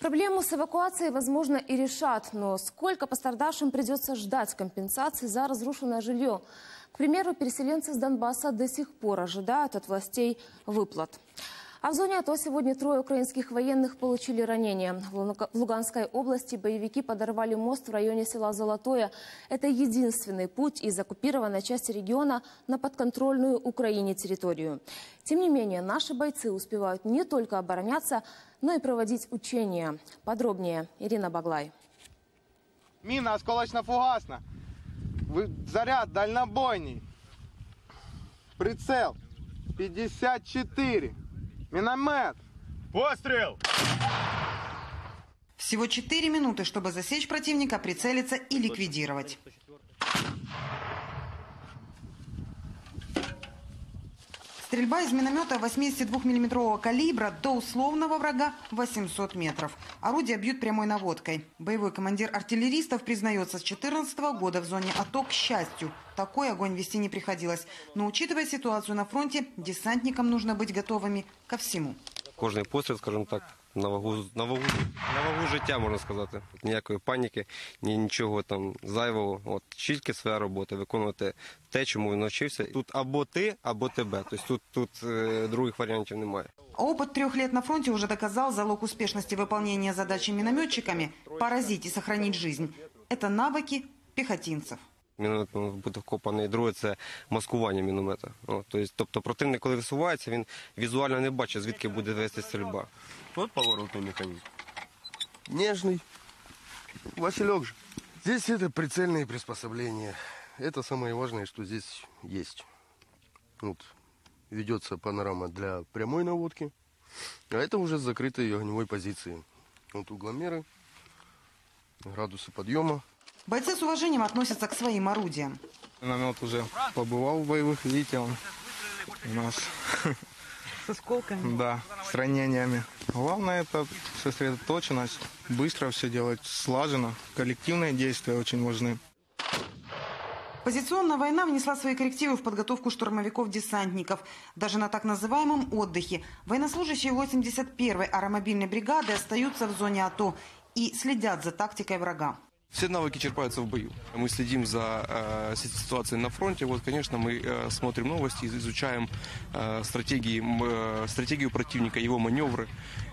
Проблему с эвакуацией, возможно, и решат, но сколько пострадавшим придется ждать компенсации за разрушенное жилье? К примеру, переселенцы с Донбасса до сих пор ожидают от властей выплат. А в зоне АТО сегодня трое украинских военных получили ранения. В Луга- в Луганской области боевики подорвали мост в районе села Золотое. Это единственный путь из оккупированной части региона на подконтрольную Украине территорию. Тем не менее, наши бойцы успевают не только обороняться, но и проводить учения. Подробнее Ирина Баглай. Мина осколочно-фугасна. Заряд дальнобойный. Прицел 54. Миномет. Пострел! Всего 4 минуты, чтобы засечь противника, прицелиться и ликвидировать. Стрельба из миномета 82 миллиметрового калибра до условного врага 800 метров. Орудия бьют прямой наводкой. Боевой командир артиллеристов признается, с 2014 года в зоне АТО, к счастью, такой огонь вести не приходилось. Но учитывая ситуацию на фронте, десантникам нужно быть готовыми ко всему. Кожний постріл, скажімо так, на вагу, на вагу, на вагу життя, можна сказати. Ніякої паніки, ні нічого там зайвого. От тільки своя робота, виконувати те, чому він навчився. Тут або ти, або тебе. Тобто тут, тут е, других варіантів немає. А Опыт трех лет на фронте уже доказал залог успешности выполнения задачи минометчиками – поразить и сохранить жизнь. Это навыки пехотинцев. Міномет повинен бути вкопаний. Друге це маскування міномета. От, тобто, тобто противник, коли висувається, він візуально не бачить, звідки буде вести стрільба. Вот поворотный механизм. Нежный. Василек же. Здесь это прицельные приспособления. Это самое важное, что здесь есть. Вот. Ведется панорама для прямой наводки. А это уже с закрытой огневой позиции. Вот угломеры, градусы подъема. Бойцы с уважением относятся к своим орудиям. Миномет уже побывал в боевых, видите, он у нас, С осколками. да, с ранениями. Главное это сосредоточенность, быстро все делать, слаженно. Коллективные действия очень важны. Позиционная война внесла свои коррективы в подготовку штурмовиков-десантников. Даже на так называемом отдыхе военнослужащие 81-й аэромобильной бригады остаются в зоне АТО и следят за тактикой врага. Все навыки черпаются в бою. Мы следим за э, ситуацией на фронте. Вот, конечно, мы э, смотрим новости, изучаем э, стратегии, э, стратегию противника, его маневры.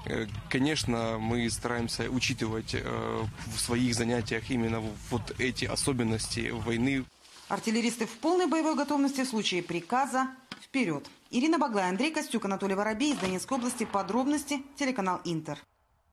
Э, конечно, мы стараемся учитывать э, в своих занятиях именно вот эти особенности войны. Артиллеристы в полной боевой готовности в случае приказа «Вперед!». Ирина Баглай, Андрей Костюк, Анатолий Воробей из Донецкой области. Подробности телеканал «Интер».